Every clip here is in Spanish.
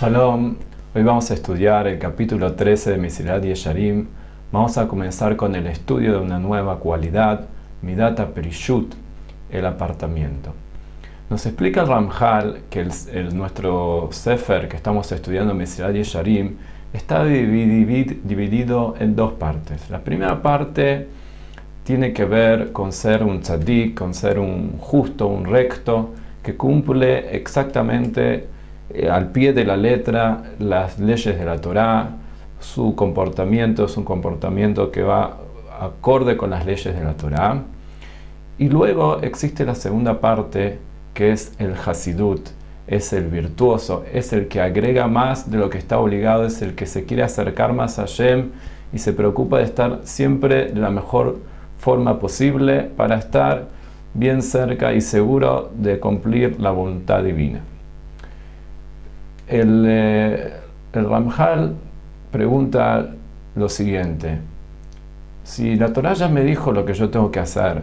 Shalom, hoy vamos a estudiar el capítulo 13 de Misirat Yesharim. Vamos a comenzar con el estudio de una nueva cualidad, Midata Perishut, el apartamiento. Nos explica el Ramjal que el, nuestro Sefer que estamos estudiando, Misirat Yesharim, está dividido en dos partes. La primera parte tiene que ver con ser un tzadik, con ser un justo, un recto, que cumple exactamente eh, al pie de la letra las leyes de la Torá, su comportamiento es un comportamiento que va acorde con las leyes de la Torá. Y luego existe la segunda parte que es el Hasidut, es el virtuoso, es el que agrega más de lo que está obligado, es el que se quiere acercar más a Shem y se preocupa de estar siempre de la mejor forma posible para estar bien cerca y seguro de cumplir la voluntad divina. El, eh, Ramjal pregunta lo siguiente, si la Torah ya me dijo lo que yo tengo que hacer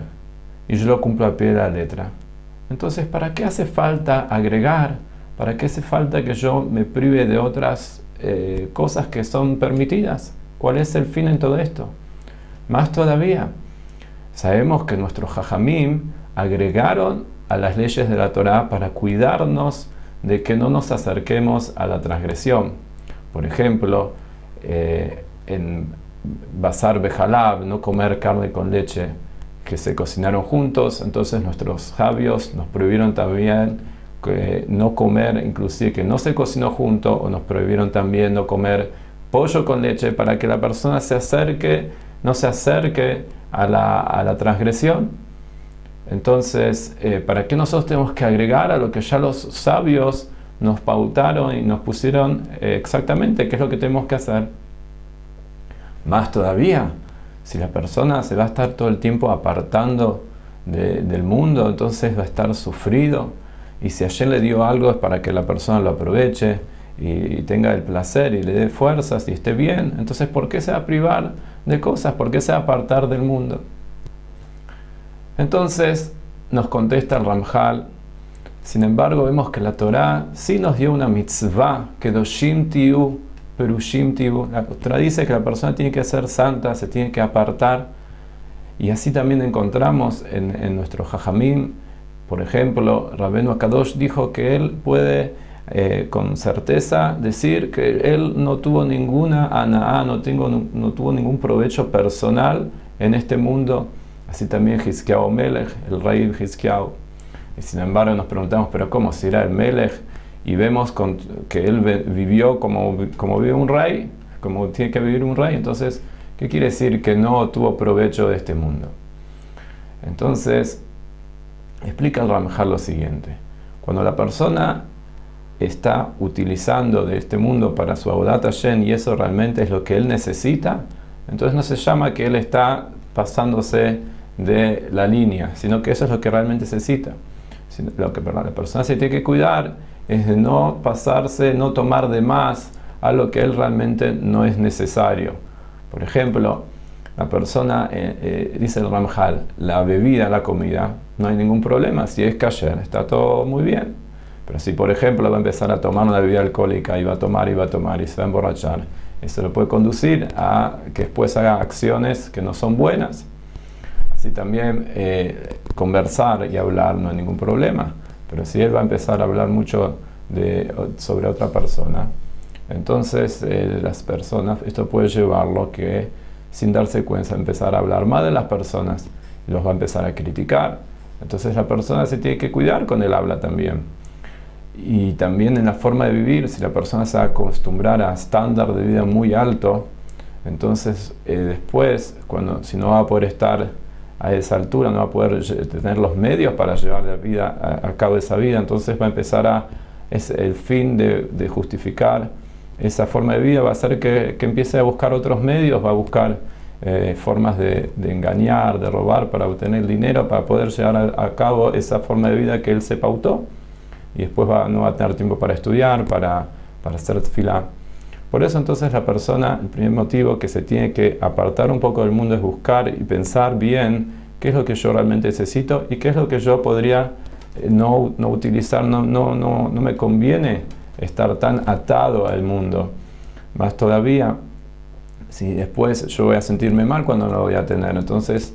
y yo lo cumplo a pie de la letra, entonces ¿para qué hace falta agregar? ¿Para qué hace falta que yo me prive de otras eh, cosas que son permitidas? ¿Cuál es el fin en todo esto? Más todavía, sabemos que nuestros jajamim agregaron a las leyes de la Torah para cuidarnos de que no nos acerquemos a la transgresión. Por ejemplo, eh, en basar bejalab, no comer carne con leche que se cocinaron juntos, entonces nuestros sabios nos prohibieron también que no comer, inclusive que no se cocinó junto, o nos prohibieron también no comer pollo con leche para que la persona se acerque, no se acerque a la, a la transgresión. Entonces, eh, ¿para qué nosotros tenemos que agregar a lo que ya los sabios nos pautaron y nos pusieron eh, exactamente qué es lo que tenemos que hacer? Más todavía, si la persona se va a estar todo el tiempo apartando del mundo, entonces va a estar sufrido. Y si ayer le dio algo es para que la persona lo aproveche y, tenga el placer y le dé fuerzas y esté bien. Entonces, ¿por qué se va a privar de cosas? ¿Por qué se va a apartar del mundo? Entonces nos contesta el Ramjal, sin embargo vemos que la Torah sí nos dio una mitzvah, que doshim tiu, perushim. La Torah dice que la persona tiene que ser santa, se tiene que apartar. Y así también encontramos en, nuestro Jajamim, por ejemplo, Rabenu Akadosh dijo que él puede eh, con certeza decir que él no tuvo ninguna anaa, no, no tuvo ningún provecho personal en este mundo Así también Hizkiao Melech, el rey Hizkiao. Y sin embargo nos preguntamos, pero ¿cómo será el Melech? Y vemos que él vivió como, como vive un rey, como tiene que vivir un rey. Entonces, ¿qué quiere decir que no tuvo provecho de este mundo? Entonces, explica el Ramjal lo siguiente. Cuando la persona está utilizando de este mundo para su Audata y eso realmente es lo que él necesita, entonces no se llama que él está pasándose de la línea, sino que eso es lo que realmente necesita. Lo que la persona se tiene que cuidar es de no pasarse, no tomar de más a lo que él realmente no es necesario. Por ejemplo, la persona, eh, eh, dice el Ramjal, la bebida, la comida, no hay ningún problema. Si es kasher, está todo muy bien. Pero si, por ejemplo, va a empezar a tomar una bebida alcohólica y va a tomar y va a tomar y se va a emborrachar, eso lo puede conducir a que después haga acciones que no son buenas. Así también eh, conversar y hablar no hay ningún problema, pero si él va a empezar a hablar mucho de, sobre otra persona, entonces eh, las personas, esto puede llevarlo que sin darse cuenta empezar a hablar más de las personas los va a empezar a criticar. Entonces la persona se tiene que cuidar con el habla también. Y también en la forma de vivir, si la persona se va a acostumbrar a estándar de vida muy alto, entonces eh, después, cuando, si no va a poder estar a esa altura, no va a poder tener los medios para llevar la vida, a, cabo esa vida, entonces va a empezar a, es el fin de, justificar esa forma de vida, va a hacer que, empiece a buscar otros medios, va a buscar eh, formas de, engañar, de robar para obtener dinero, para poder llevar a, cabo esa forma de vida que él se pautó, y después va, no va a tener tiempo para estudiar, para, para hacer fila por eso entonces la persona, el primer motivo que se tiene que apartar un poco del mundo es buscar y pensar bien qué es lo que yo realmente necesito y qué es lo que yo podría eh, no, no utilizar, no, no, no, no me conviene estar tan atado al mundo. Más todavía, si después yo voy a sentirme mal cuando no lo voy a tener. Entonces,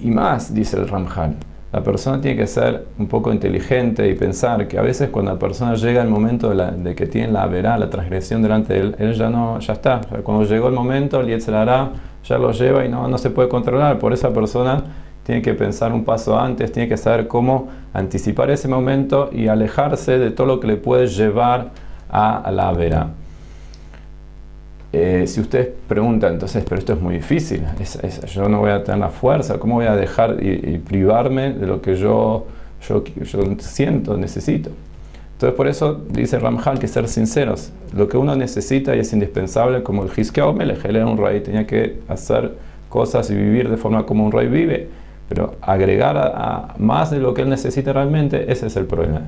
y más, dice el Ramjal, la persona tiene que ser un poco inteligente y pensar que a veces cuando la persona llega el momento de, que tiene la verá, la transgresión delante de él, él ya no, ya está. cuando llegó el momento, el hará, ya lo lleva y no, no se puede controlar. Por esa persona tiene que pensar un paso antes, tiene que saber cómo anticipar ese momento y alejarse de todo lo que le puede llevar a la verá. Eh, si ustedes preguntan, entonces, pero esto es muy difícil, yo no voy a tener la fuerza, ¿cómo voy a dejar y, privarme de lo que yo, yo, siento, necesito? Entonces, por eso dice Ramjal que ser sinceros, lo que uno necesita y es indispensable, como el Hizkiah Melech, él era un rey, tenía que hacer cosas y vivir de forma como un rey vive, pero agregar a más de lo que él necesita realmente, ese es el problema.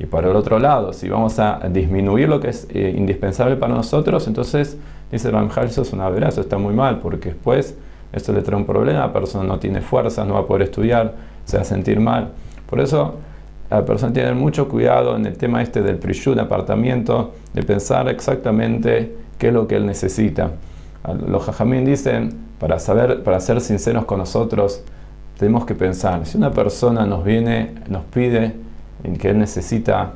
Y para el otro lado, si vamos a disminuir lo que es eh, indispensable para nosotros, entonces dice Ramjal, eso es una verdad, eso está muy mal, porque después esto le trae un problema, la persona no tiene fuerza, no va a poder estudiar, se va a sentir mal. Por eso la persona tiene mucho cuidado en el tema este del prishud, apartamiento, de pensar exactamente qué es lo que él necesita. Los jajamín dicen, para saber, para ser sinceros con nosotros, tenemos que pensar, si una persona nos viene, nos pide en que él necesita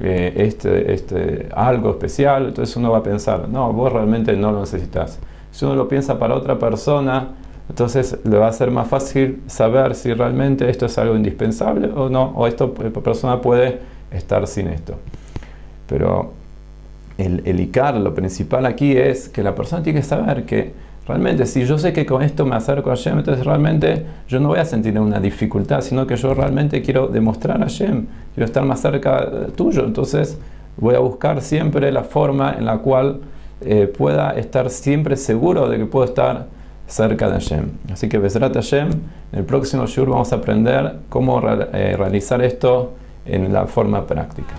eh, este, este, algo especial, entonces uno va a pensar, no, vos realmente no lo necesitas. Si uno lo piensa para otra persona, entonces le va a ser más fácil saber si realmente esto es algo indispensable o no, o esta persona puede estar sin esto. Pero el, el ICAR, lo principal aquí es que la persona tiene que saber que Realmente, si yo sé que con esto me acerco a Hashem, entonces realmente yo no voy a sentir una dificultad, sino que yo realmente quiero demostrar a Hashem, quiero estar más cerca tuyo. Entonces voy a buscar siempre la forma en la cual eh, pueda estar siempre seguro de que puedo estar cerca de Hashem. Así que Besrat Hashem, en el próximo Shur vamos a aprender cómo eh, realizar esto en la forma práctica.